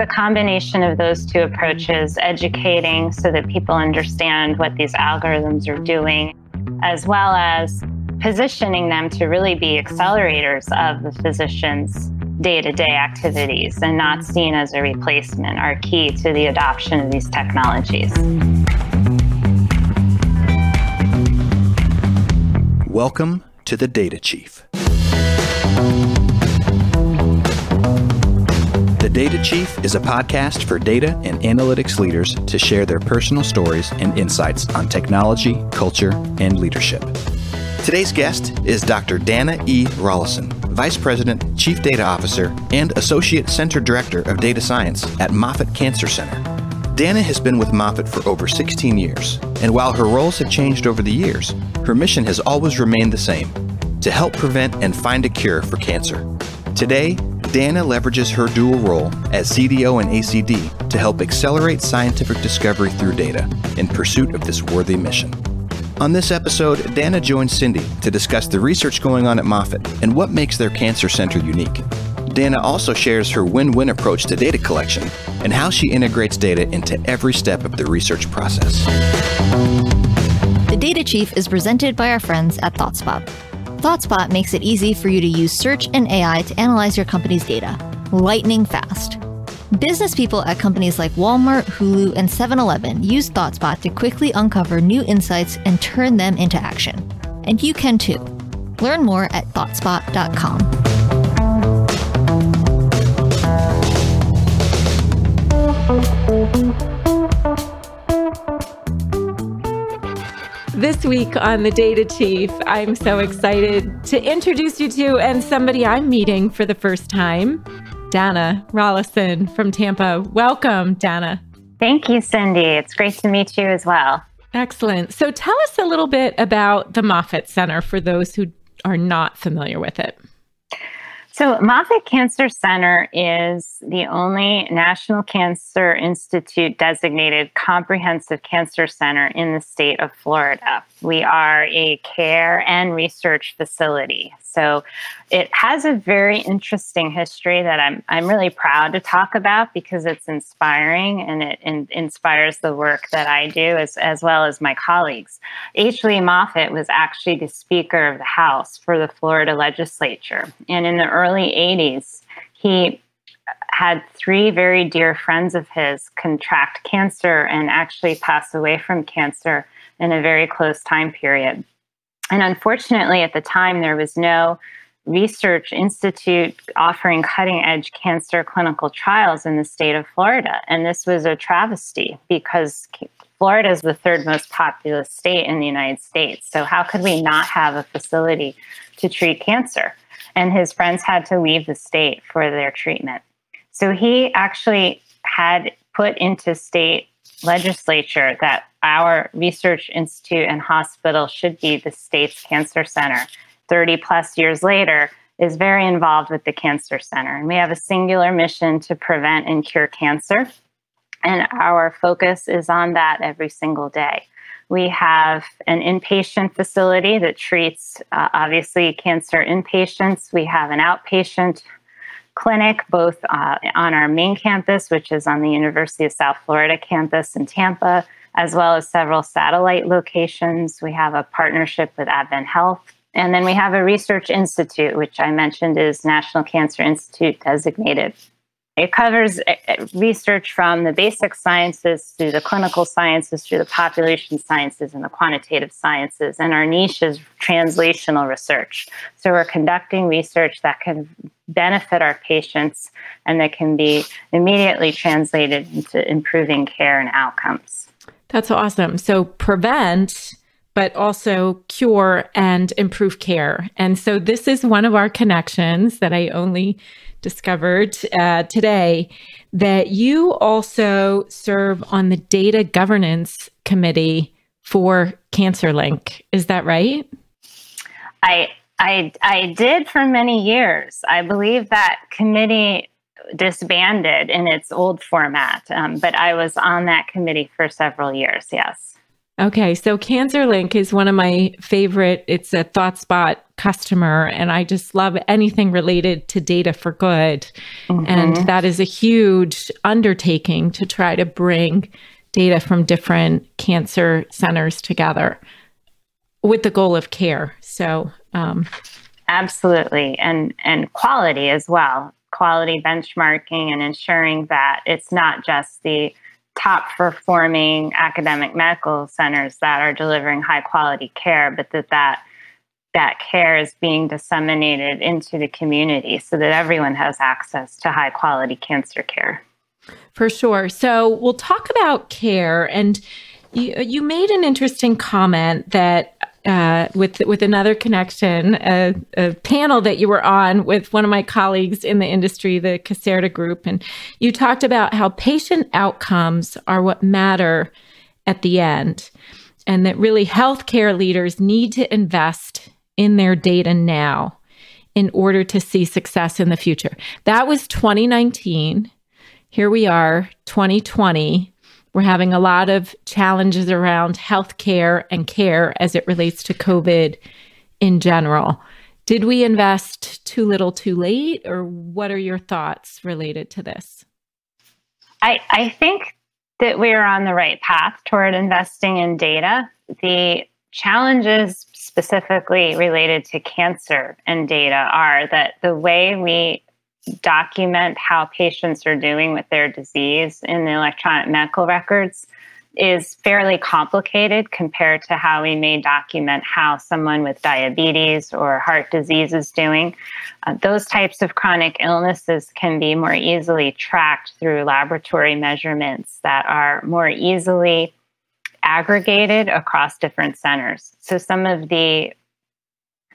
the combination of those two approaches, educating so that people understand what these algorithms are doing, as well as positioning them to really be accelerators of the physician's day to day activities and not seen as a replacement, are key to the adoption of these technologies. Welcome to the Data Chief. The Data Chief is a podcast for data and analytics leaders to share their personal stories and insights on technology, culture, and leadership. Today's guest is Dr. Dana E. Rollison, Vice President, Chief Data Officer, and Associate Center Director of Data Science at Moffitt Cancer Center. Dana has been with Moffitt for over 16 years, and while her roles have changed over the years, her mission has always remained the same to help prevent and find a cure for cancer. Today, Dana leverages her dual role as CDO and ACD to help accelerate scientific discovery through data in pursuit of this worthy mission. On this episode, Dana joins Cindi to discuss the research going on at Moffitt and what makes their cancer center unique. Dana also shares her win win approach to data collection and how she integrates data into every step of the research process. The Data Chief is presented by our friends at ThoughtSpot. ThoughtSpot makes it easy for you to use search and AI to analyze your company's data, lightning fast. Business people at companies like Walmart, Hulu, and 7 Eleven use ThoughtSpot to quickly uncover new insights and turn them into action. And you can too. Learn more at ThoughtSpot.com. This week on The Data Chief, I'm so excited to introduce you to and somebody I'm meeting for the first time, Dana Rollison from Tampa. Welcome, Dana. Thank you, Cindi. It's great to meet you as well. Excellent. So tell us a little bit about the Moffitt Center for those who are not familiar with it. So, Moffitt Cancer Center is the only National Cancer Institute designated comprehensive cancer center in the state of Florida. We are a care and research facility. So it has a very interesting history that I'm, I'm really proud to talk about because it's inspiring and it in, inspires the work that I do as, as well as my colleagues. H. Lee Moffitt was actually the Speaker of the House for the Florida legislature. And in the early 80s, he had three very dear friends of his contract cancer and actually pass away from cancer in a very close time period. And unfortunately, at the time, there was no research institute offering cutting edge cancer clinical trials in the state of Florida. And this was a travesty because Florida is the third most populous state in the United States. So, how could we not have a facility to treat cancer? And his friends had to leave the state for their treatment. So, he actually had put into state legislature that our research institute and hospital should be the state's cancer center. 30 plus years later, is very involved with the Cancer Center. And we have a singular mission to prevent and cure cancer. And our focus is on that every single day. We have an inpatient facility that treats, uh, obviously, cancer inpatients. We have an outpatient clinic, both uh, on our main campus, which is on the University of South Florida campus in Tampa, as well as several satellite locations. We have a partnership with Advent Health. And then we have a research institute, which I mentioned is National Cancer Institute designated. It covers uh, uh, research from the basic sciences through the clinical sciences, through the population sciences, and the quantitative sciences. And our niche is translational research. So we're conducting research that can benefit our patients and that can be immediately translated into improving care and outcomes. That's awesome. So prevent but also cure and improve care. And so this is one of our connections that I only discovered uh, today that you also serve on the data governance committee for CancerLinQ. Is that right? I I I did for many years. I believe that committee disbanded in its old format, um, but I was on that committee for several years. Yes. Okay, so CancerLinQ is one of my favorite. It's a ThoughtSpot customer, and I just love anything related to data for good. Mm-hmm. And that is a huge undertaking to try to bring data from different cancer centers together with the goal of care. So, um, absolutely, and and quality as well. Quality benchmarking and ensuring that it's not just the top performing academic medical centers that are delivering high quality care, but that that that care is being disseminated into the community so that everyone has access to high quality cancer care. For sure. So we'll talk about care and you, you made an interesting comment that uh, with with another connection, a, a, panel that you were on with one of my colleagues in the industry, the Caserta Group, and you talked about how patient outcomes are what matter at the end, and that really healthcare leaders need to invest in their data now in order to see success in the future. That was 2019. Here we are, 2020 we're having a lot of challenges around healthcare and care as it relates to COVID in general. Did we invest too little too late, or what are your thoughts related to this? I, I think that we are on the right path toward investing in data. The challenges specifically related to cancer and data are that the way we document how patients are doing with their disease in the electronic medical records is fairly complicated compared to how we may document how someone with diabetes or heart disease is doing. Uh, those types of chronic illnesses can be more easily tracked through laboratory measurements that are more easily aggregated across different centers. So, some of the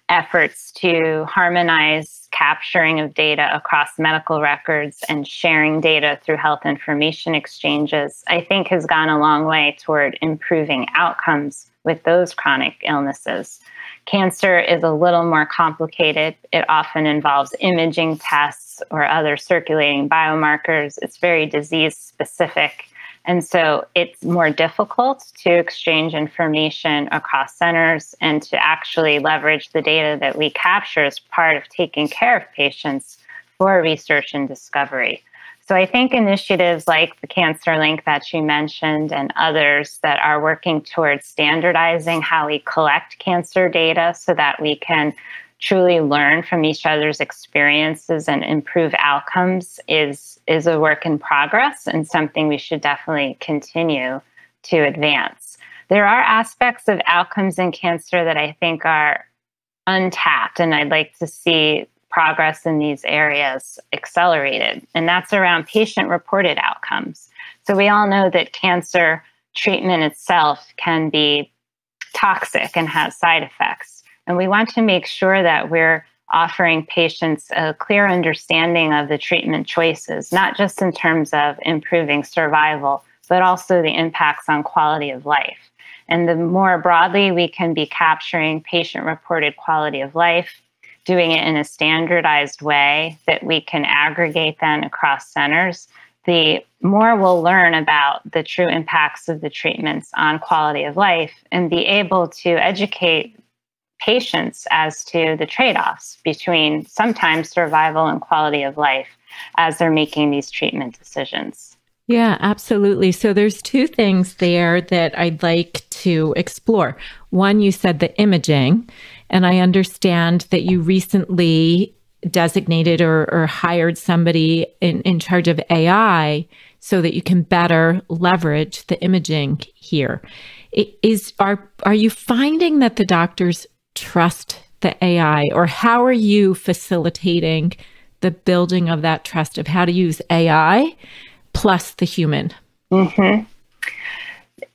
efforts to harmonize capturing of data across medical records and sharing data through health information exchanges, I think has gone a long way toward improving outcomes with those chronic illnesses. Cancer is a little more complicated. It often involves imaging tests or other circulating biomarkers. It's very disease specific and so it's more difficult to exchange information across centers and to actually leverage the data that we capture as part of taking care of patients for research and discovery. So I think initiatives like the CancerLinQ that you mentioned and others that are working towards standardizing how we collect cancer data so that we can truly learn from each other's experiences and improve outcomes is is a work in progress and something we should definitely continue to advance. There are aspects of outcomes in cancer that I think are untapped and I'd like to see progress in these areas accelerated and that's around patient reported outcomes. So we all know that cancer treatment itself can be toxic and has side effects and we want to make sure that we're offering patients a clear understanding of the treatment choices, not just in terms of improving survival, but also the impacts on quality of life. And the more broadly we can be capturing patient reported quality of life, doing it in a standardized way that we can aggregate then across centers, the more we'll learn about the true impacts of the treatments on quality of life and be able to educate patients as to the trade offs between sometimes survival and quality of life as they're making these treatment decisions. Yeah, absolutely. So there's two things there that I'd like to explore. One, you said the imaging, and I understand that you recently designated or, or hired somebody in, in charge of AI so that you can better leverage the imaging here. Is are are you finding that the doctors trust the AI, or how are you facilitating the building of that trust of how to use AI plus the human? Mm-hmm.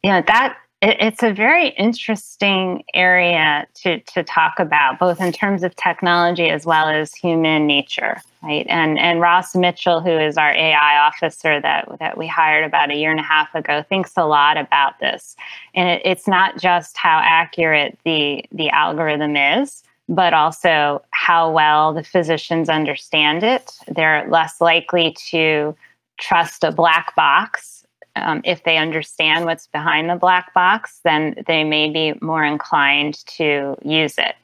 Yeah, that it's a very interesting area to, to talk about, both in terms of technology as well as human nature, right? And and Ross Mitchell, who is our AI officer that that we hired about a year and a half ago, thinks a lot about this. And it, it's not just how accurate the the algorithm is, but also how well the physicians understand it. They're less likely to trust a black box um, if they understand what's behind the black box, then they may be more inclined to use it.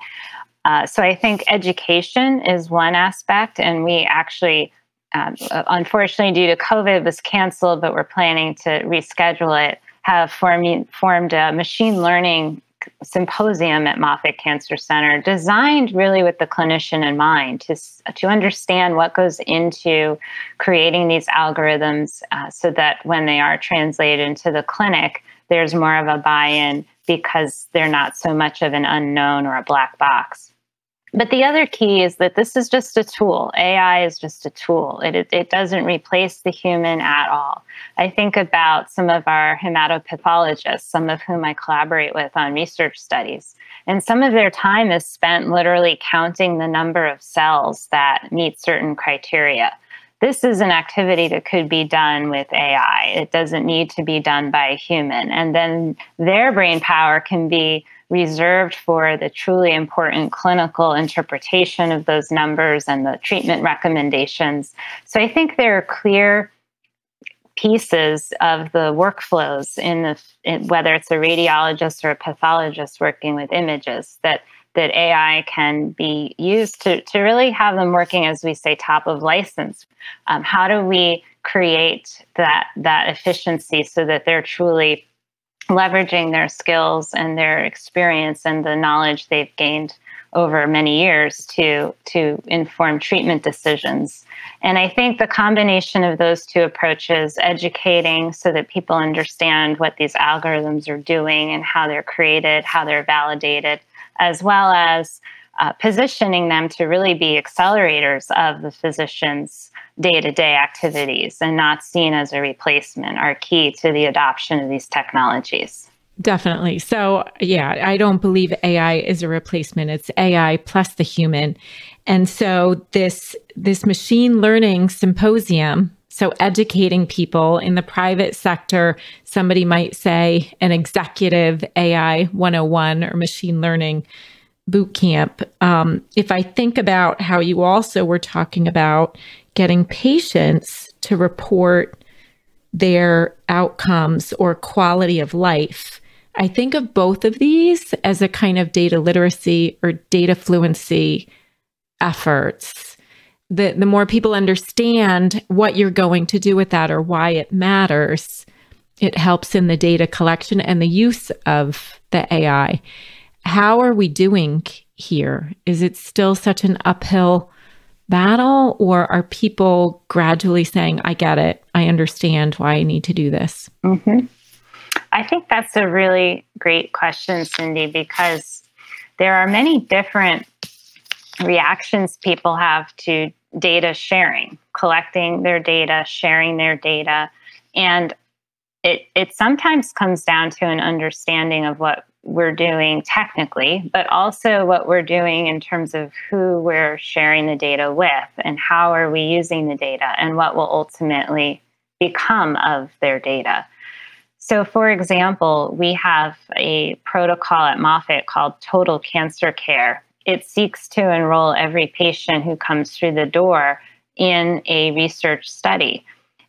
Uh, so I think education is one aspect, and we actually, um, unfortunately, due to COVID, was canceled, but we're planning to reschedule it. Have formed formed a machine learning symposium at Moffitt Cancer Center designed really with the clinician in mind to, to understand what goes into creating these algorithms uh, so that when they are translated into the clinic, there's more of a buy in because they're not so much of an unknown or a black box. But the other key is that this is just a tool. AI is just a tool. It, it, doesn't replace the human at all. I think about some of our hematopathologists, some of whom I collaborate with on research studies. And some of their time is spent literally counting the number of cells that meet certain criteria. This is an activity that could be done with AI. It doesn't need to be done by a human. And then their brain power can be reserved for the truly important clinical interpretation of those numbers and the treatment recommendations. So I think there are clear pieces of the workflows in the in, whether it's a radiologist or a pathologist working with images that that AI can be used to, to really have them working, as we say, top of license. Um, how do we create that that efficiency so that they're truly leveraging their skills and their experience and the knowledge they've gained over many years to to inform treatment decisions. And i think the combination of those two approaches educating so that people understand what these algorithms are doing and how they're created how they're validated as well as uh, positioning them to really be accelerators of the physician's day to day activities and not seen as a replacement are key to the adoption of these technologies. Definitely. So, yeah, I don't believe AI is a replacement. It's AI plus the human. And so this this machine learning symposium, so educating people in the private sector, somebody might say an executive AI 101 or machine learning boot camp. Um, if I think about how you also were talking about getting patients to report their outcomes or quality of life, I think of both of these as a kind of data literacy or data fluency efforts. The, the more people understand what you're going to do with that or why it matters, it helps in the data collection and the use of the AI how are we doing here? Is it still such an uphill battle, or are people gradually saying, I get it, I understand why I need to do this? Mm-hmm. I think that's a really great question, Cindi, because there are many different reactions people have to data sharing, collecting their data, sharing their data. And it, it sometimes comes down to an understanding of what we're doing technically, but also what we're doing in terms of who we're sharing the data with and how are we using the data and what will ultimately become of their data. So, for example, we have a protocol at Moffitt called Total Cancer Care. It seeks to enroll every patient who comes through the door in a research study.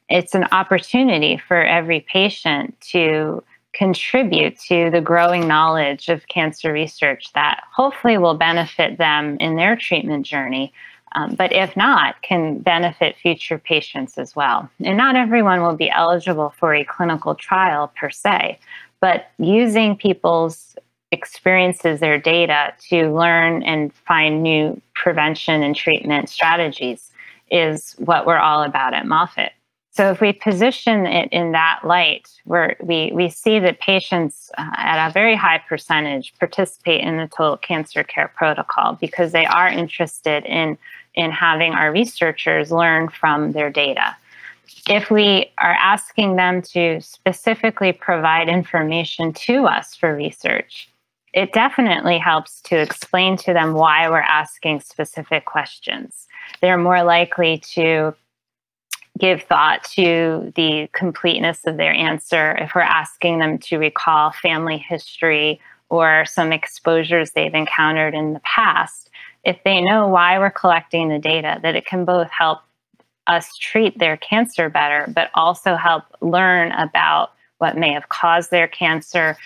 It's an opportunity for every patient to contribute to the growing knowledge of cancer research that hopefully will benefit them in their treatment journey. Um, but if not, can benefit future patients as well. And not everyone will be eligible for a clinical trial per se, but using people's experiences, their data to learn and find new prevention and treatment strategies is what we're all about at Moffitt. So if we position it in that light, where we, we see that patients uh, at a very high percentage participate in the total cancer care protocol because they are interested in, in having our researchers learn from their data. If we are asking them to specifically provide information to us for research, it definitely helps to explain to them why we're asking specific questions. They're more likely to give thought to the completeness of their answer. If we're asking them to recall family history or some exposures they've encountered in the past if they know why we're collecting the data that it can both help us treat their cancer better, but also help learn about what may have caused their cancer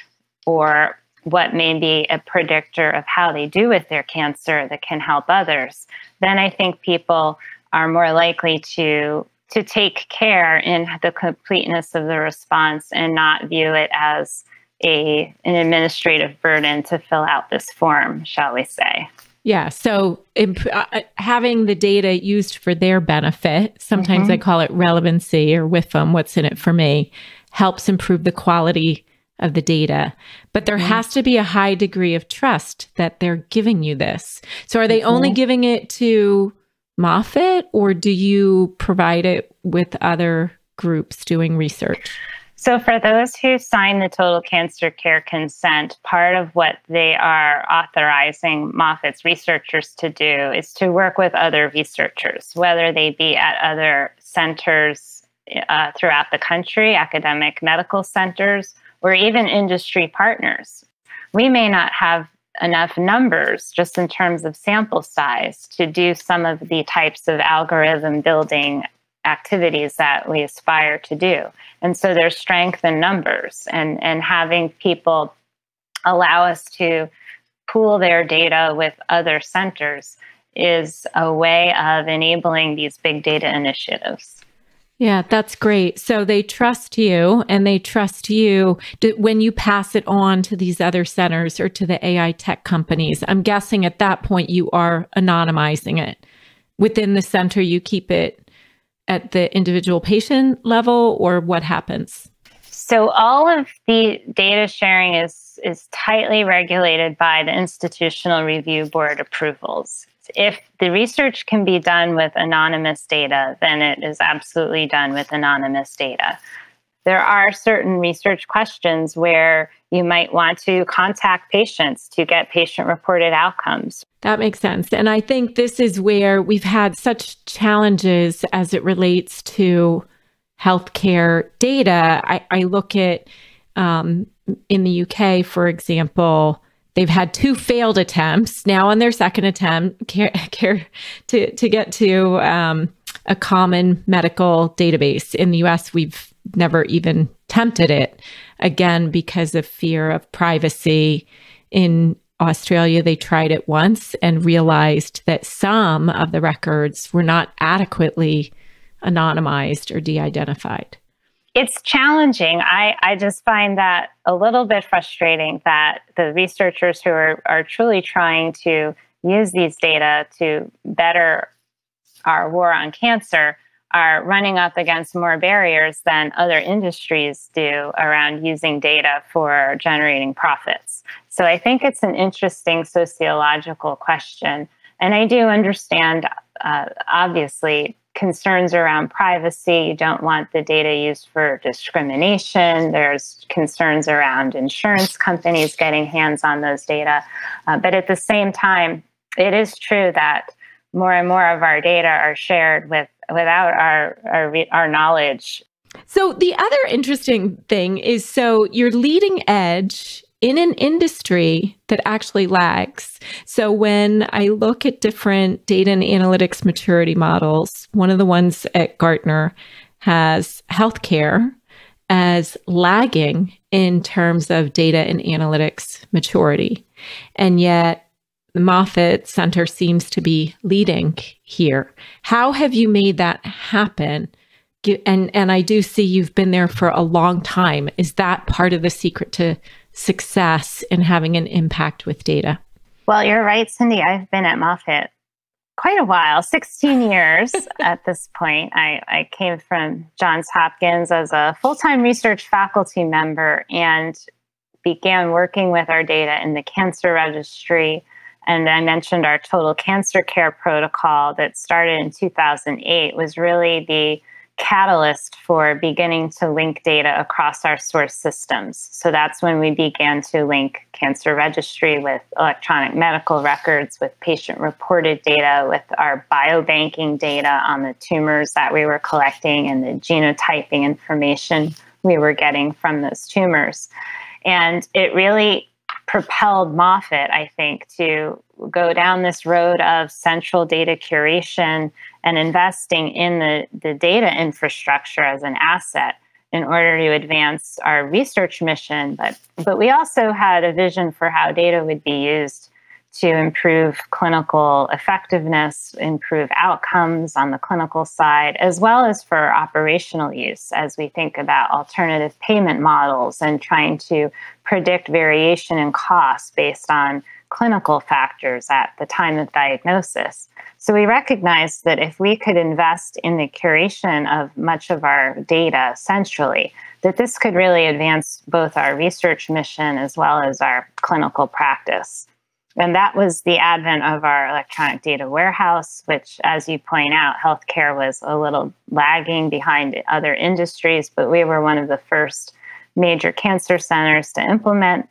or what may be a predictor of how they do with their cancer that can help others, then I think people are more likely to to take care in the completeness of the response and not view it as a an administrative burden to fill out this form, shall we say. Yeah. So imp- uh, uh, having the data used for their benefit, sometimes mm-hmm. I call it relevancy or WIFM, what's in it for me, helps improve the quality of the data. But there mm-hmm. has to be a high degree of trust that they're giving you this. So are they mm-hmm. only giving it to Moffitt or do you provide it with other groups doing research? So, for those who sign the total cancer care consent, part of what they are authorizing Moffitt's researchers to do is to work with other researchers, whether they be at other centers uh, throughout the country, academic medical centers, or even industry partners. We may not have enough numbers just in terms of sample size to do some of the types of algorithm building activities that we aspire to do. And so there's strength in numbers and, and having people allow us to pool their data with other centers is a way of enabling these big data initiatives. Yeah, that's great. So they trust you and they trust you to, when you pass it on to these other centers or to the AI tech companies. I'm guessing at that point you are anonymizing it. Within the center, you keep it at the individual patient level or what happens? So all of the data sharing is is tightly regulated by the institutional review board approvals. If the research can be done with anonymous data, then it is absolutely done with anonymous data. There are certain research questions where you might want to contact patients to get patient reported outcomes. That makes sense. And I think this is where we've had such challenges as it relates to healthcare data. I, I look at um, in the UK, for example, they've had two failed attempts now on their second attempt care, care to, to get to um, a common medical database. In the US, we've never even attempted it again because of fear of privacy in Australia, they tried it once and realized that some of the records were not adequately anonymized or de identified. It's challenging. I, I just find that a little bit frustrating that the researchers who are, are truly trying to use these data to better our war on cancer are running up against more barriers than other industries do around using data for generating profits. So I think it's an interesting sociological question. And I do understand, uh, obviously, concerns around privacy. You don't want the data used for discrimination. There's concerns around insurance companies getting hands on those data. Uh, but at the same time, it is true that more and more of our data are shared with without our our, our knowledge. So the other interesting thing is so you're leading edge in an industry that actually lags. So when I look at different data and analytics maturity models, one of the ones at Gartner has healthcare as lagging in terms of data and analytics maturity. And yet the Moffitt Center seems to be leading here. How have you made that happen? And and I do see you've been there for a long time. Is that part of the secret to success in having an impact with data? Well, you're right, Cindi. I've been at Moffitt quite a while 16 years at this point. I, I came from Johns Hopkins as a full time research faculty member and began working with our data in the cancer registry and I mentioned our total cancer care protocol that started in 2008 was really the catalyst for beginning to link data across our source systems. So that's when we began to link cancer registry with electronic medical records, with patient reported data, with our biobanking data on the tumors that we were collecting and the genotyping information we were getting from those tumors. And it really propelled Moffitt, I think, to go down this road of central data curation and investing in the, the data infrastructure as an asset in order to advance our research mission. But, but we also had a vision for how data would be used to improve clinical effectiveness, improve outcomes on the clinical side, as well as for operational use as we think about alternative payment models and trying to predict variation in costs based on clinical factors at the time of diagnosis. So we recognized that if we could invest in the curation of much of our data centrally, that this could really advance both our research mission as well as our clinical practice. And that was the advent of our electronic data warehouse, which, as you point out, healthcare was a little lagging behind other industries, but we were one of the first major cancer centers to implement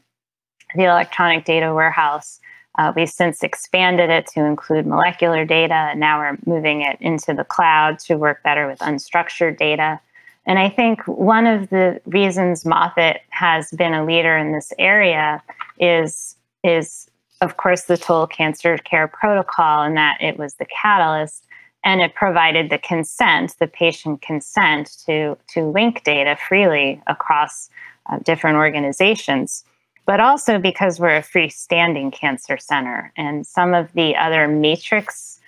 the electronic data warehouse. Uh, we've since expanded it to include molecular data, and now we're moving it into the cloud to work better with unstructured data. And I think one of the reasons Moffitt has been a leader in this area is is of course, the total cancer care protocol and that it was the catalyst and it provided the consent, the patient consent to, to link data freely across uh, different organizations. But also because we're a freestanding cancer center, and some of the other matrix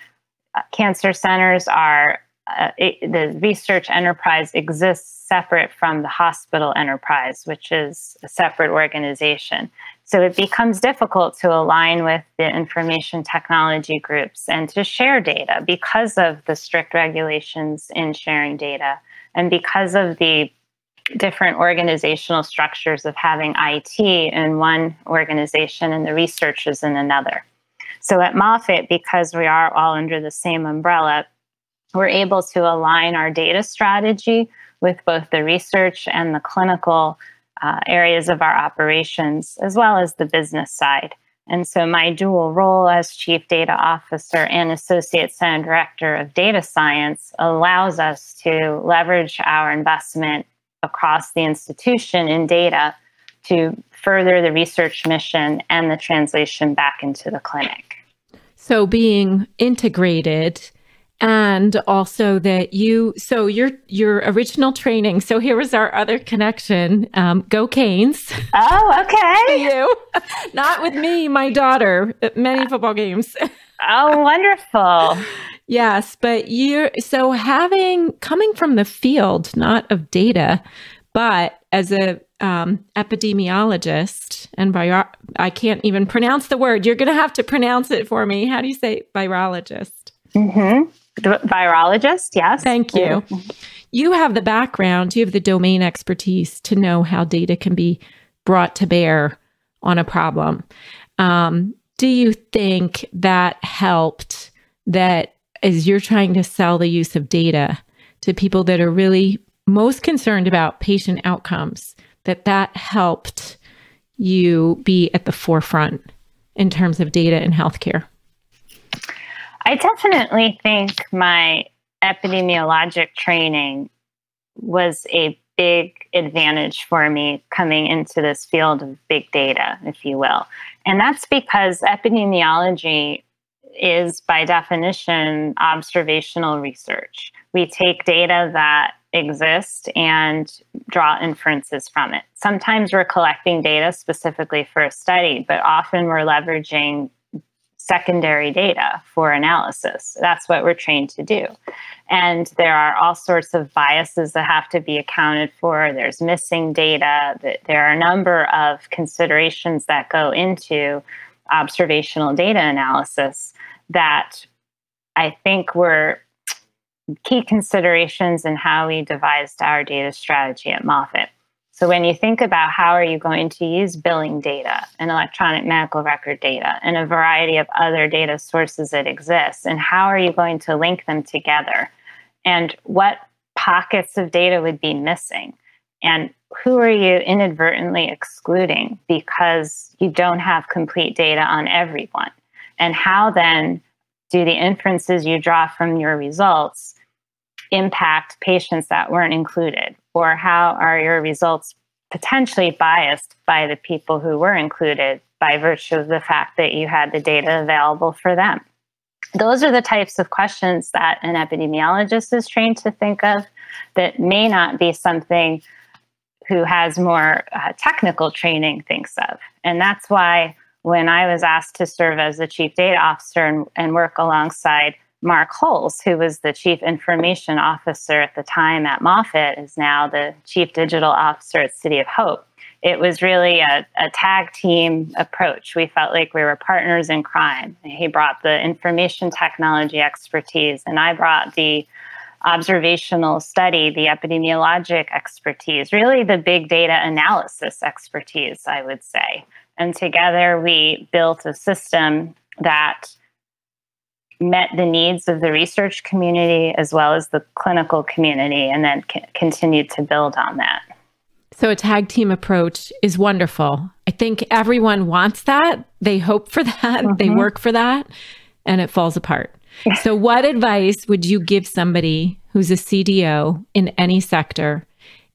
uh, cancer centers are uh, it, the research enterprise exists separate from the hospital enterprise, which is a separate organization. So it becomes difficult to align with the information technology groups and to share data because of the strict regulations in sharing data and because of the different organizational structures of having IT in one organization and the researchers in another. So at Moffitt, because we are all under the same umbrella, we're able to align our data strategy with both the research and the clinical uh, areas of our operations, as well as the business side. And so, my dual role as Chief Data Officer and Associate Center Director of Data Science allows us to leverage our investment across the institution in data to further the research mission and the translation back into the clinic. So, being integrated and also that you so your your original training so here was our other connection um, go canes. Oh okay. You. Not with me my daughter many football games. Oh wonderful yes but you're so having coming from the field not of data but as a um, epidemiologist and bio- i can't even pronounce the word you're going to have to pronounce it for me how do you say virologist mm-hmm. Virologist, yes. Thank you. You have the background, you have the domain expertise to know how data can be brought to bear on a problem. Um, do you think that helped that as you're trying to sell the use of data to people that are really most concerned about patient outcomes, that that helped you be at the forefront in terms of data in healthcare? I definitely think my epidemiologic training was a big advantage for me coming into this field of big data, if you will. And that's because epidemiology is, by definition, observational research. We take data that exist and draw inferences from it. Sometimes we're collecting data specifically for a study, but often we're leveraging secondary data for analysis. That's what we're trained to do. And there are all sorts of biases that have to be accounted for. There's missing data. There are a number of considerations that go into observational data analysis that I think were key considerations in how we devised our data strategy at Moffitt. So when you think about how are you going to use billing data and electronic medical record data and a variety of other data sources that exist, and how are you going to link them together? And what pockets of data would be missing? And who are you inadvertently excluding because you don't have complete data on everyone? And how then do the inferences you draw from your results impact patients that weren't included? Or how are your results potentially biased by the people who were included by virtue of the fact that you had the data available for them? Those are the types of questions that an epidemiologist is trained to think of that may not be something who has more uh, technical training thinks of. And that's why when I was asked to serve as the chief data officer and, and work alongside Mark Hulse, who was the chief information officer at the time at Moffitt, is now the chief digital officer at City of Hope. It was really a, a, tag team approach. We felt like we were partners in crime. He brought the information technology expertise, and I brought the observational study, the epidemiologic expertise, really the big data analysis expertise, I would say. And together we built a system that met the needs of the research community as well as the clinical community and then c- continued to build on that. So, a tag team approach is wonderful. I think everyone wants that. They hope for that. Mm-hmm. They work for that, and it falls apart. so, what advice would you give somebody who's a CDO in any sector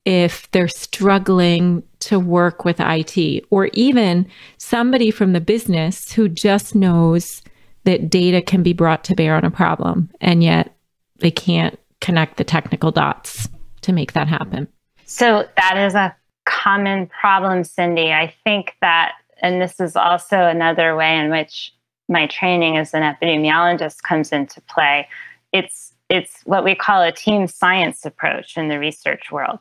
if they're struggling to work with IT, or even somebody from the business who just knows that data can be brought to bear on a problem and yet they can't connect the technical dots to make that happen? So, that is a common problem, Cindi. I think that, and this is also another way in which my training as an epidemiologist comes into play. It's it's what we call a team science approach in the research world.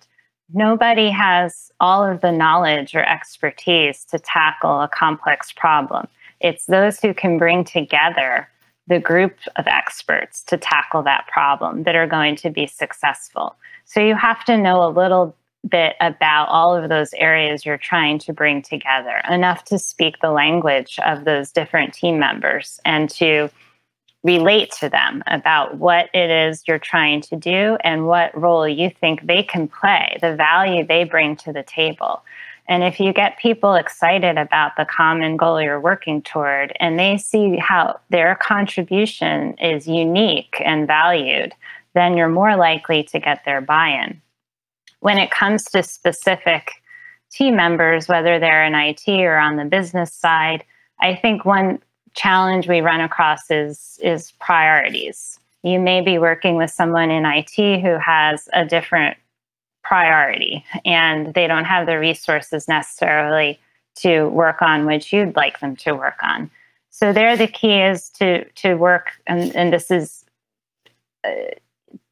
Nobody has all of the knowledge or expertise to tackle a complex problem. It's those who can bring together the group of experts to tackle that problem that are going to be successful. So you have to know a little bit about all of those areas you're trying to bring together, enough to speak the language of those different team members and to relate to them about what it is you're trying to do and what role you think they can play, the value they bring to the table. And if you get people excited about the common goal you're working toward and they see how their contribution is unique and valued, then you're more likely to get their buy in. When it comes to specific team members, whether they're in IT or on the business side, I think one challenge we run across is is priorities. You may be working with someone in IT who has a different priority and they don't have the resources necessarily to work on which you'd like them to work on. So there the key is to to work and, and this is uh,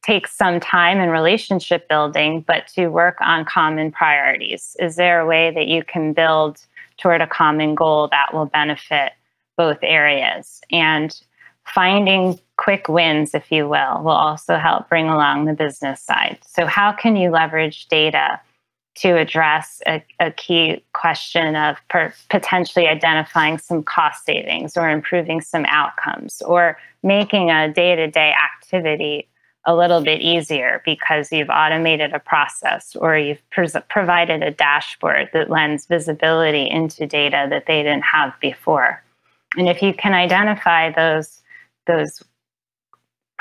takes some time and relationship building, but to work on common priorities. Is there a way that you can build toward a common goal that will benefit both areas. And finding quick wins, if you will, will also help bring along the business side. So, how can you leverage data to address a, a key question of per, potentially identifying some cost savings or improving some outcomes or making a day to day activity a little bit easier because you've automated a process or you've pres- provided a dashboard that lends visibility into data that they didn't have before. And if you can identify those those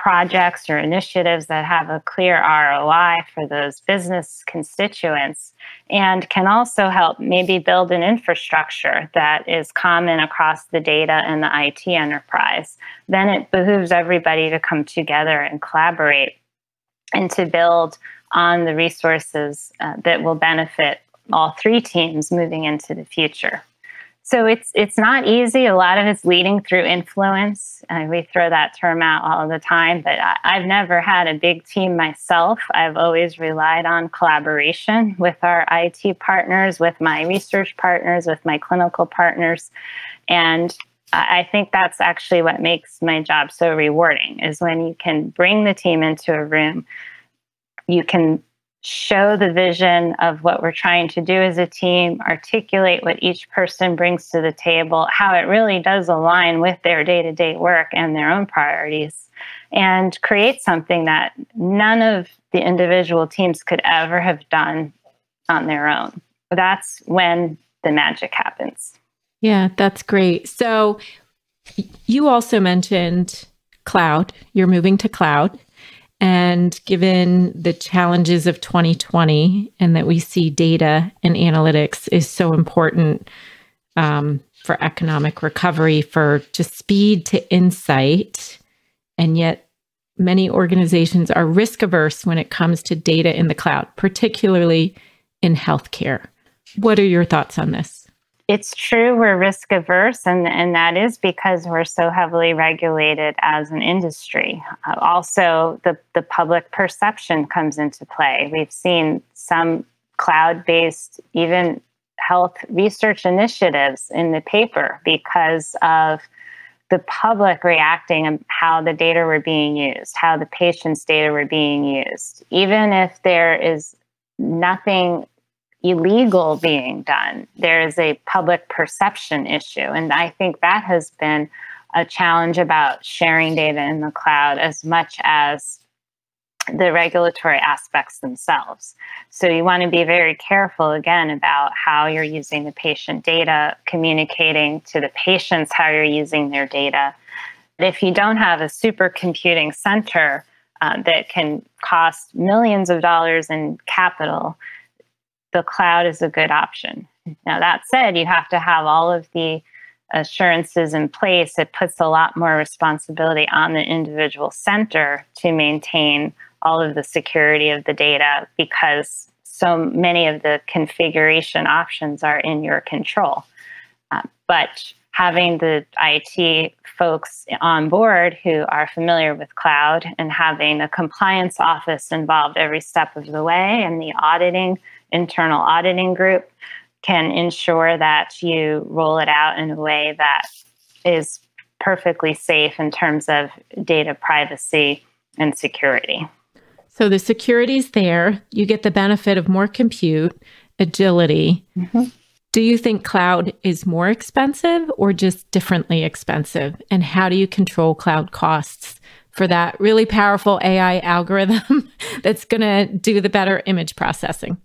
projects or initiatives that have a clear ROI for those business constituents and can also help maybe build an infrastructure that is common across the data and the IT enterprise, then it behooves everybody to come together and collaborate and to build on the resources uh, that will benefit all three teams moving into the future. So it's it's not easy. A lot of it's leading through influence. Uh, we throw that term out all the time, but I, I've never had a big team myself. I've always relied on collaboration with our IT partners, with my research partners, with my clinical partners, and I think that's actually what makes my job so rewarding. Is when you can bring the team into a room, you can show the vision of what we're trying to do as a team, articulate what each person brings to the table, how it really does align with their day to day work and their own priorities, and create something that none of the individual teams could ever have done on their own. That's when the magic happens. Yeah, that's great. So, you also mentioned cloud. You're moving to cloud. And given the challenges of 2020 and that we see data and analytics is so important um, for economic recovery, for just speed to insight. And yet, many organizations are risk averse when it comes to data in the cloud, particularly in healthcare. What are your thoughts on this? It's true we're risk averse, and, and that is because we're so heavily regulated as an industry. Uh, also, the, the public perception comes into play. We've seen some cloud based, even health research initiatives in the paper because of the public reacting and how the data were being used, how the patient's data were being used. Even if there is nothing illegal being done. There is a public perception issue. And I think that has been a challenge about sharing data in the cloud as much as the regulatory aspects themselves. So you want to be very careful again about how you're using the patient data, communicating to the patients how you're using their data. If you don't have a supercomputing center uh, that can cost millions of dollars in capital, the cloud is a good option. Now, that said, you have to have all of the assurances in place. It puts a lot more responsibility on the individual center to maintain all of the security of the data because so many of the configuration options are in your control. Uh, but having the IT folks on board who are familiar with cloud and having a compliance office involved every step of the way and the auditing internal auditing group can ensure that you roll it out in a way that is perfectly safe in terms of data privacy and security. So the security is there. You get the benefit of more compute, agility. Mm-hmm. Do you think cloud is more expensive or just differently expensive? And how do you control cloud costs for that really powerful AI algorithm that's going to do the better image processing?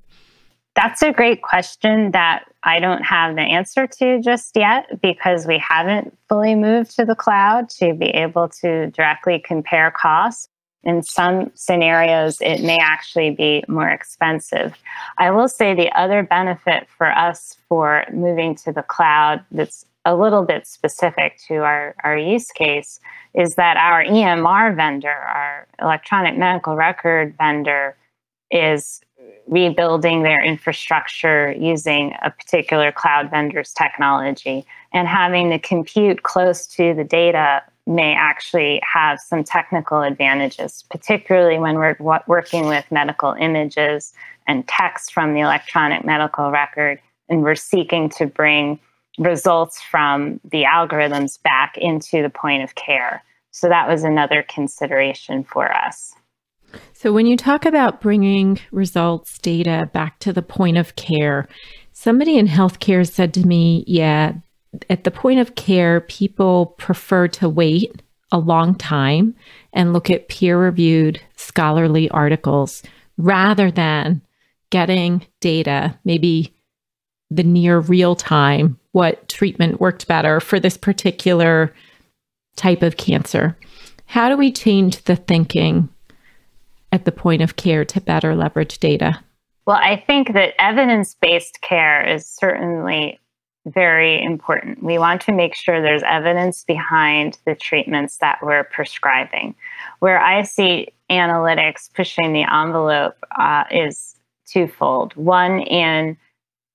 That's a great question that I don't have the answer to just yet because we haven't fully moved to the cloud to be able to directly compare costs. In some scenarios, it may actually be more expensive. I will say the other benefit for us for moving to the cloud that's a little bit specific to our, our use case is that our EMR vendor, our electronic medical record vendor, is rebuilding their infrastructure using a particular cloud vendor's technology. And having the compute close to the data may actually have some technical advantages, particularly when we're working with medical images and text from the electronic medical record, and we're seeking to bring results from the algorithms back into the point of care. So that was another consideration for us. So, when you talk about bringing results data back to the point of care, somebody in healthcare said to me, Yeah, at the point of care, people prefer to wait a long time and look at peer reviewed scholarly articles rather than getting data, maybe the near real time, what treatment worked better for this particular type of cancer. How do we change the thinking at the point of care to better leverage data? Well, I think that evidence based care is certainly very important. We want to make sure there's evidence behind the treatments that we're prescribing. Where I see analytics pushing the envelope uh, is twofold. One, in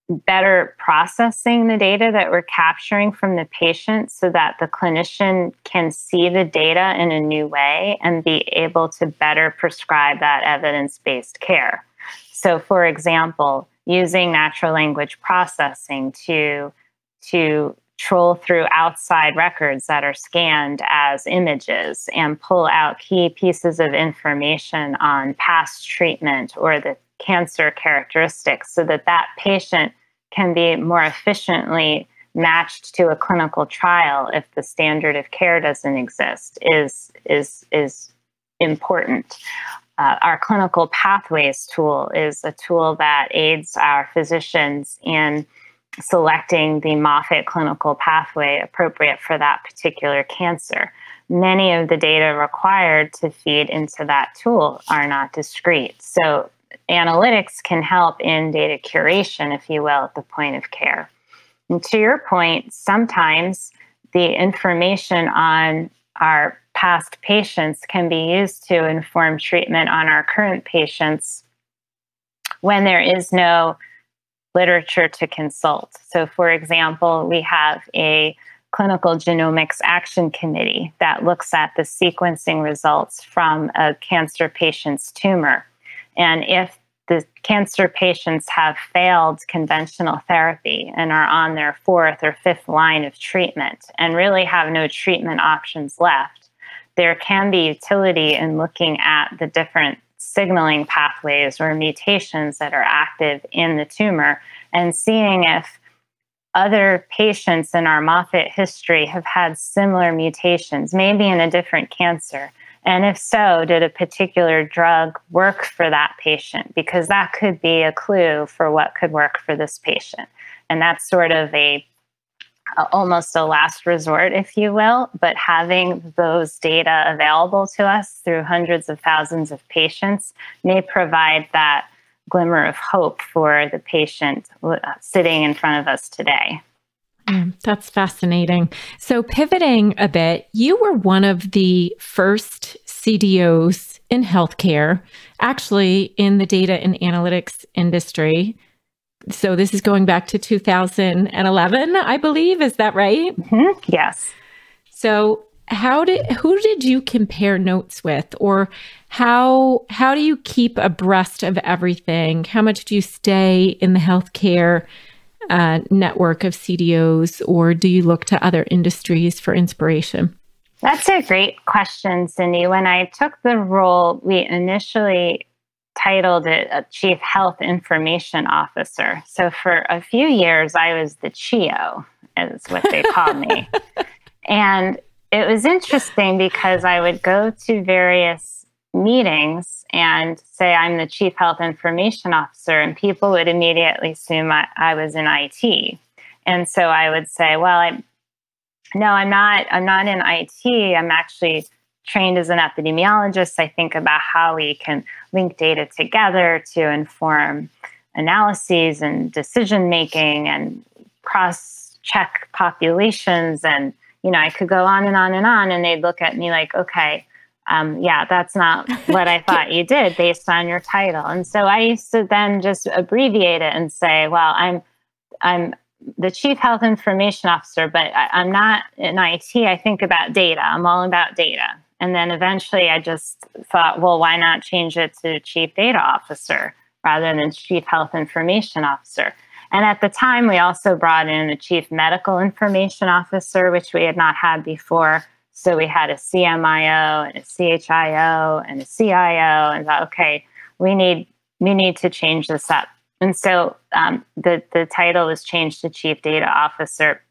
better processing the data that we're capturing from the patient so that the clinician can see the data in a new way and be able to better prescribe that evidence based care. So, for example, using natural language processing to, to troll through outside records that are scanned as images and pull out key pieces of information on past treatment or the cancer characteristics so that that patient can be more efficiently matched to a clinical trial if the standard of care doesn't exist is is is important. Uh, our clinical pathways tool is a tool that aids our physicians in selecting the Moffitt clinical pathway appropriate for that particular cancer. Many of the data required to feed into that tool are not discrete. So analytics can help in data curation, if you will, at the point of care. And to your point, sometimes the information on our past patients can be used to inform treatment on our current patients when there is no literature to consult. So, for example, we have a clinical genomics action committee that looks at the sequencing results from a cancer patient's tumor. And if the cancer patients have failed conventional therapy and are on their fourth or fifth line of treatment and really have no treatment options left, there can be utility in looking at the different signaling pathways or mutations that are active in the tumor and seeing if other patients in our Moffitt history have had similar mutations, maybe in a different cancer. And if so, did a particular drug work for that patient? Because that could be a clue for what could work for this patient. And that's sort of a almost a last resort, if you will, but having those data available to us through hundreds of thousands of patients may provide that glimmer of hope for the patient uh, sitting in front of us today. Mm, that's fascinating. So, pivoting a bit, you were one of the first CDOs in healthcare, actually in the data and analytics industry, so this is going back to 2011, I believe. Is that right? Mm-hmm. Yes. So how did who did you compare notes with or how how do you keep abreast of everything how much do you stay in the healthcare uh, network of cdos or do you look to other industries for inspiration that's a great question Cindi when i took the role we initially titled it a chief health information officer. So for a few years, I was the CHIO, is what they called me. And it was interesting because I would go to various meetings and say I'm the chief health information officer, and people would immediately assume I, I was in IT. And so I would say, well, I no, I'm not. I'm not in IT. I'm actually trained as an epidemiologist, I think about how we can link data together to inform analyses and decision making and cross check populations. And, you know, I could go on and on and on, and they'd look at me like, okay, um, yeah, that's not what I thought you did based on your title. And so I used to then just abbreviate it and say, well, I'm, I'm, the chief health information officer, but I, I'm not in IT. I think about data. I'm all about data. And then eventually I just thought, well, why not change it to chief data officer rather than chief health information officer? And at the time, we also brought in a chief medical information officer, which we had not had before. So we had a CMIO and a CHIO and a CIO, and thought, okay, we need we need to change this up. And so um, the the title was changed to chief data officer,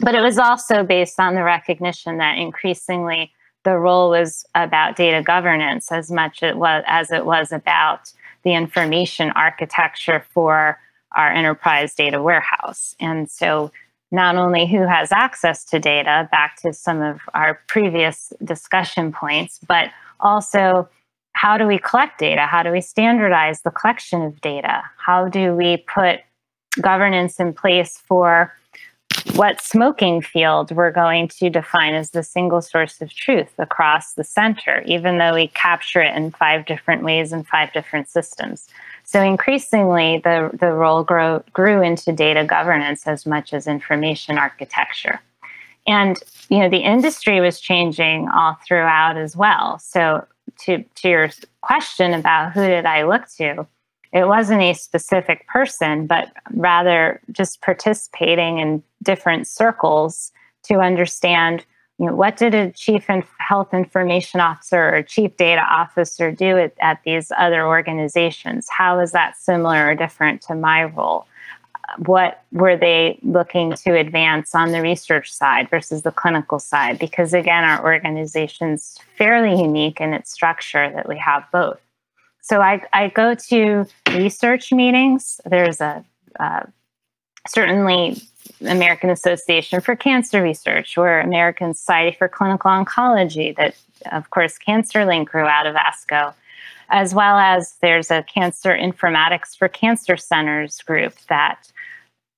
but it was also based on the recognition that increasingly the role was about data governance as much it was, as it was about the information architecture for our enterprise data warehouse. And so, not only who has access to data, back to some of our previous discussion points, but also how do we collect data? How do we standardize the collection of data? How do we put governance in place for what smoking field we're going to define as the single source of truth across the center, even though we capture it in five different ways in five different systems. So increasingly, the, the role grow, grew into data governance as much as information architecture. And you know, the industry was changing all throughout as well. So to, to your question about who did I look to, it wasn't a specific person, but rather just participating in different circles to understand you know, what did a chief health information officer or chief data officer do at, at these other organizations? How is that similar or different to my role? What were they looking to advance on the research side versus the clinical side? Because again, our organization's fairly unique in its structure that we have both. So I, I go to research meetings. There's a uh, certainly American Association for Cancer Research or American Society for Clinical Oncology that, of course, CancerLinQ grew out of ASCO, as well as there's a Cancer Informatics for Cancer Centers group that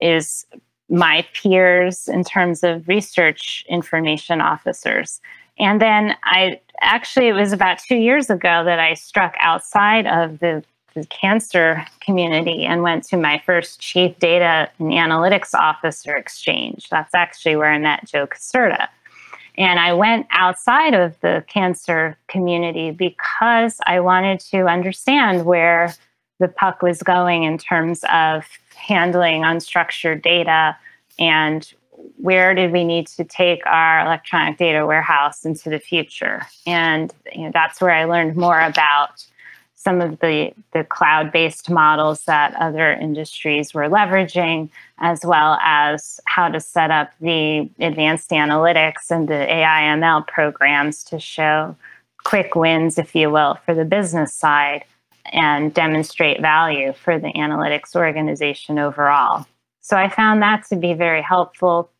is my peers in terms of research information officers. And then I actually, it was about two years ago that I struck outside of the, the cancer community and went to my first chief data and analytics officer exchange. That's actually where I met Joe Caserta. And I went outside of the cancer community because I wanted to understand where the puck was going in terms of handling unstructured data and where did we need to take our electronic data warehouse into the future and you know, that's where i learned more about some of the, the cloud-based models that other industries were leveraging as well as how to set up the advanced analytics and the ai ml programs to show quick wins if you will for the business side and demonstrate value for the analytics organization overall. So I found that to be very helpful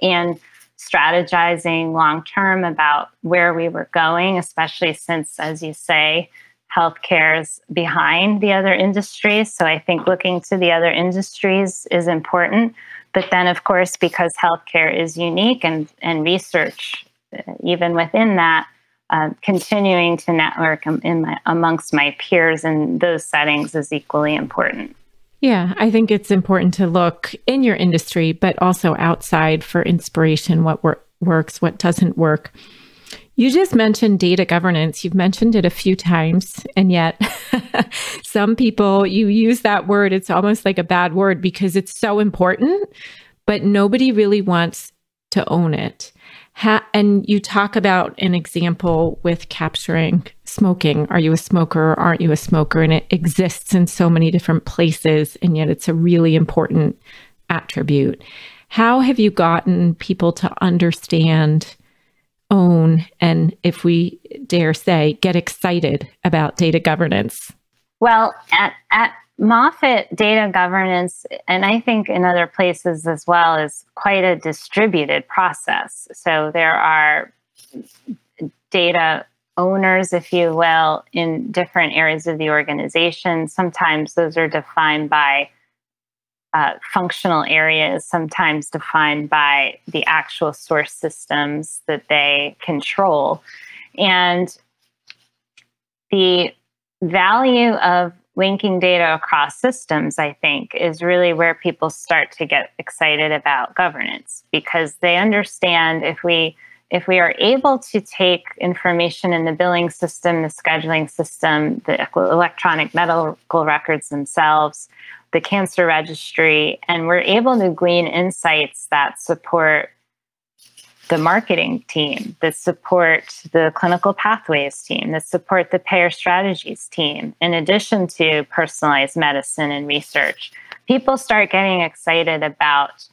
in strategizing long term about where we were going, especially since, as you say, healthcare is behind the other industries. So I think looking to the other industries is important. But then, of course, because healthcare is unique and, and research, uh, even within that, uh, continuing to network in my, amongst my peers in those settings is equally important. Yeah, I think it's important to look in your industry, but also outside for inspiration what wor- works, what doesn't work. You just mentioned data governance. You've mentioned it a few times, and yet some people, you use that word, it's almost like a bad word because it's so important, but nobody really wants to own it. Ha- and you talk about an example with capturing smoking. Are you a smoker or aren't you a smoker? And it exists in so many different places, and yet it's a really important attribute. How have you gotten people to understand, own, and if we dare say, get excited about data governance? Well, at, at Moffitt data governance, and I think in other places as well, is quite a distributed process. So there are data owners, if you will, in different areas of the organization. Sometimes those are defined by uh, functional areas, sometimes defined by the actual source systems that they control. And the value of linking data across systems, I think, is really where people start to get excited about governance because they understand if we if we are able to take information in the billing system, the scheduling system, the electronic medical records themselves, the cancer registry, and we're able to glean insights that support the marketing team, that support the clinical pathways team, that support the payer strategies team, in addition to personalized medicine and research. People start getting excited about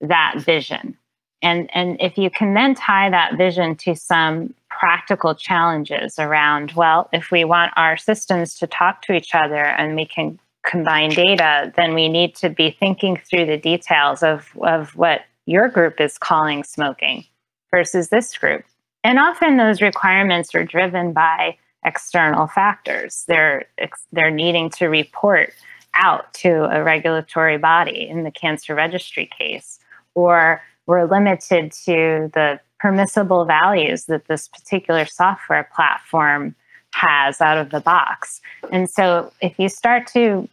that vision. And, and if you can then tie that vision to some practical challenges around, well, if we want our systems to talk to each other and we can combine data, then we need to be thinking through the details of, of what your group is calling smoking versus this group. And often those requirements are driven by external factors. They're they're needing to report out to a regulatory body in the cancer registry case, or we're limited to the permissible values that this particular software platform has out of the box. And so if you start to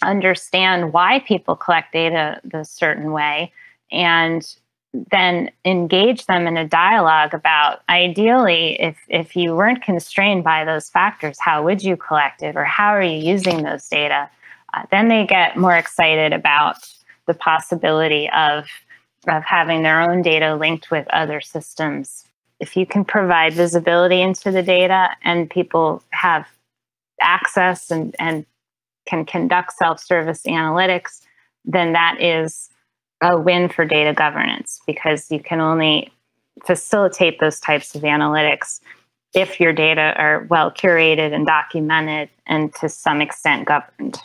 understand why people collect data the certain way and then engage them in a dialogue about ideally if if you weren't constrained by those factors how would you collect it or how are you using those data? Uh, then they get more excited about the possibility of of having their own data linked with other systems. If you can provide visibility into the data and people have access and, and can conduct self-service analytics then that is a win for data governance because you can only facilitate those types of analytics if your data are well curated and documented and to some extent governed.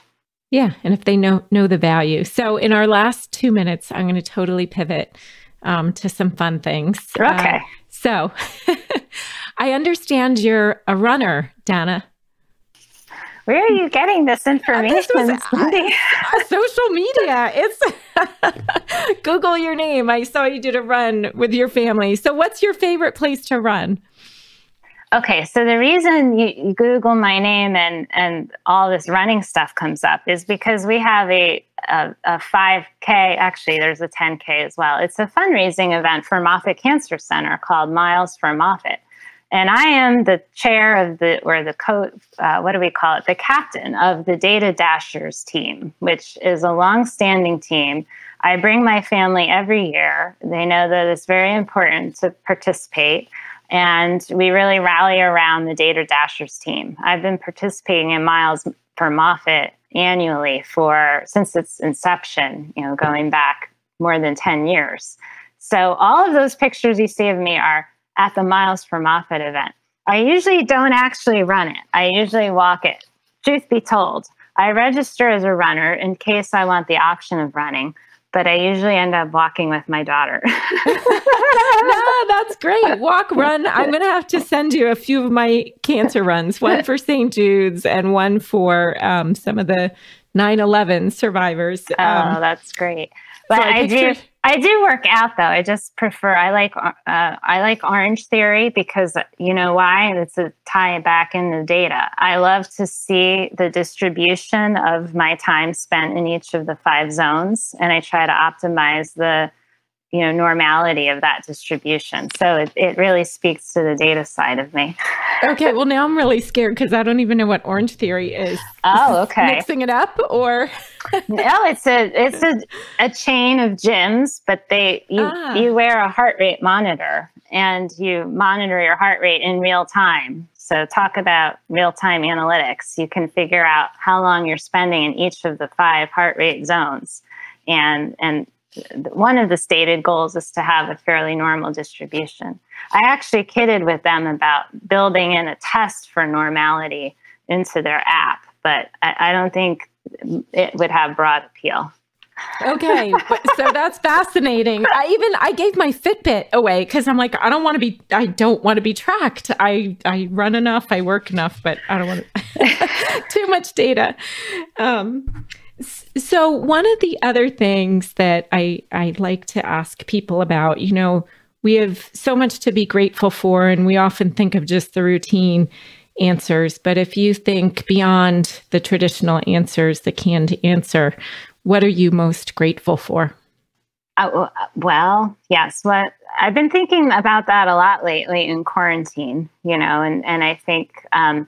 Yeah, and if they know know the value. So in our last two minutes, I'm going to totally pivot um, to some fun things. Okay. Uh, so I understand you're a runner, Dana. Where are you getting this information? This was, social media. It's Google your name. I saw you did a run with your family. So, what's your favorite place to run? Okay, so the reason you, you, Google my name and and all this running stuff comes up is because we have a, a a 5K. Actually, there's a 10K as well. It's a fundraising event for Moffitt Cancer Center called Miles for Moffitt, and I am the chair of the or the co. Uh, what do we call it? The captain of the Data Dashers team, which is a long-standing team. I bring my family every year. They know that it's very important to participate. And we really rally around the Data Dashers team. I've been participating in Miles for Moffitt annually for since its inception, you know, going back more than 10 years. So all of those pictures you see of me are at the Miles for Moffitt event. I usually don't actually run it. I usually walk it. Truth be told, I register as a runner in case I want the option of running but I usually end up walking with my daughter. no, that's great. Walk, run. I'm going to have to send you a few of my cancer runs one for St. Jude's and one for um, some of the 9 11 survivors. Oh, um, that's great. But so I, I do. I do work out though. I just prefer. I like. Uh, I like Orange Theory because you know why? It's a tie back in the data. I love to see the distribution of my time spent in each of the five zones, and I try to optimize the you know normality of that distribution. So it, it really speaks to the data side of me. Okay well now i'm really scared because i don't even know what orange theory is. Oh okay. Mixing it up or? No it's a it's a, a chain of gyms but they you ah. you wear a heart rate monitor and you monitor your heart rate in real time. So talk about real time analytics. You can figure out how long you're spending in each of the five heart rate zones and and one of the stated goals is to have a fairly normal distribution. I actually kidded with them about building in a test for normality into their app, but I, I don't think it would have broad appeal. okay so that's fascinating i even i gave my fitbit away because i'm like i don't want to be i don't want to be tracked i i run enough i work enough but i don't want too much data um so one of the other things that I I like to ask people about, you know, we have so much to be grateful for and we often think of just the routine answers, but if you think beyond the traditional answers, the canned answer, what are you most grateful for? Uh, well, yes. What I've been thinking about that a lot lately in quarantine, you know, and and I think um,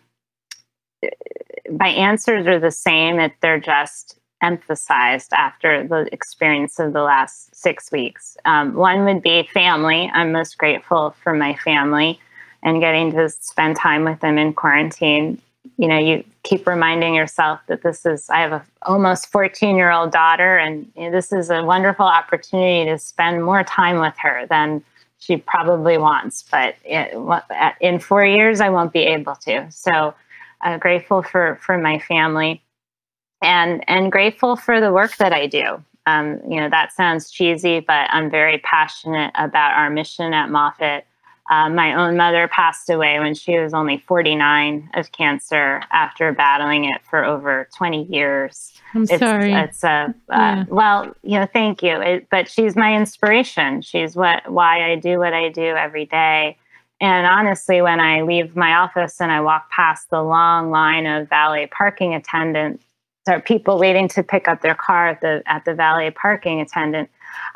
my answers are the same. That they're just emphasized after the experience of the last six weeks. Um, one would be family. I'm most grateful for my family and getting to spend time with them in quarantine. You know, you keep reminding yourself that this is, I have a almost 14 year old daughter, and you know, this is a wonderful opportunity to spend more time with her than she probably wants. But it, in four years, I won't be able to. So, uh, grateful for, for my family and and grateful for the work that I do. Um, you know, that sounds cheesy, but I'm very passionate about our mission at Moffitt. Uh, my own mother passed away when she was only 49 of cancer after battling it for over 20 years. I'm it's, sorry. It's a uh, yeah. well, you know, thank you. It, but she's my inspiration. She's what why I do what I do every day. And honestly, when I leave my office and I walk past the long line of valet parking attendants or people waiting to pick up their car at the at the valet parking attendant,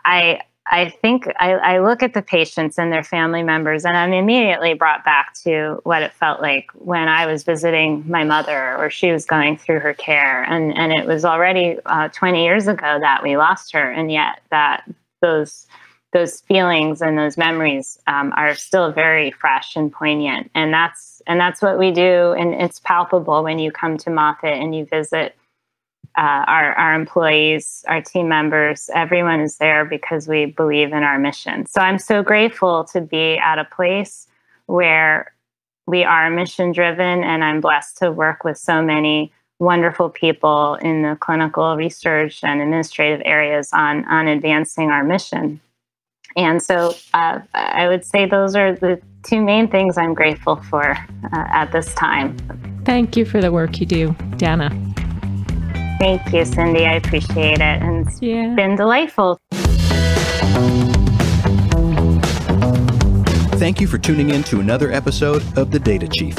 I I think I, I, look at the patients and their family members, and I'm immediately brought back to what it felt like when I was visiting my mother or she was going through her care. And, and it was already uh, 20 years ago that we lost her, and yet that those those feelings and those memories um, are still very fresh and poignant. And that's and that's what we do, and it's palpable when you come to Moffitt and you visit uh, our, our employees, our team members, everyone is there because we believe in our mission. So I'm so grateful to be at a place where we are mission driven, and I'm blessed to work with so many wonderful people in the clinical research and administrative areas on, on advancing our mission. And so uh, I would say those are the two main things I'm grateful for uh, at this time. Thank you for the work you do, Dana. Thank you, Cindi. I appreciate it. And it's yeah. been delightful. Thank you for tuning in to another episode of The Data Chief.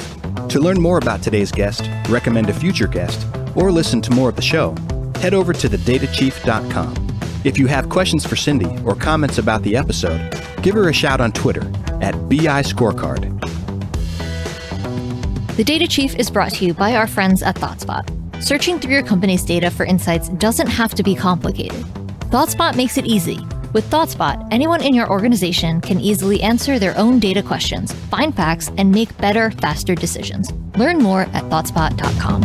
To learn more about today's guest, recommend a future guest, or listen to more of the show, head over to thedatachief.com. If you have questions for Cindi or comments about the episode, give her a shout on Twitter at BI Scorecard. The Data Chief is brought to you by our friends at ThoughtSpot. Searching through your company's data for insights doesn't have to be complicated. ThoughtSpot makes it easy with ThoughtSpot, anyone in your organization can easily answer their own data questions, find facts, and make better, faster decisions. Learn more at ThoughtSpot.com.